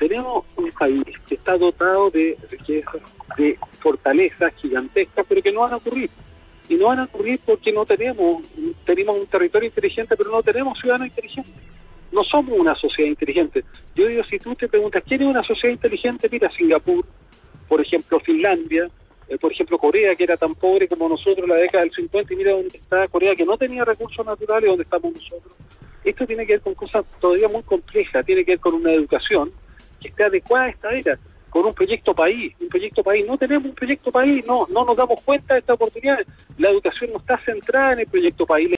tenemos un país que está dotado de riquezas, de fortalezas gigantescas, pero que no van a ocurrir. Y no van a ocurrir porque no tenemos, tenemos un territorio inteligente, pero no tenemos ciudadanos inteligentes. No somos una sociedad inteligente. Yo digo, si tú te preguntas, ¿quién es una sociedad inteligente? Mira, Singapur, por ejemplo, Finlandia, eh, por ejemplo, Corea, que era tan pobre como nosotros en la década del 50, y mira dónde está Corea, que no tenía recursos naturales, donde estamos nosotros. Esto tiene que ver con cosas todavía muy complejas, tiene que ver con una educación que esté adecuada a esta era, con un proyecto país, un proyecto país. No tenemos un proyecto país, no, no nos damos cuenta de esta oportunidad. La educación no está centrada en el proyecto país.